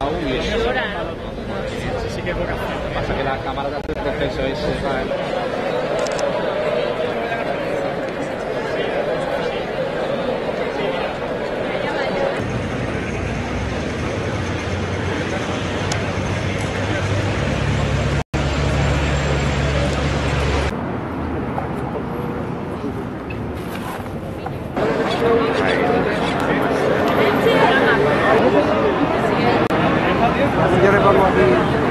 Aún Lloran. Sí que es Pasa que la cámara de hacer proceso es... Eh, Agora é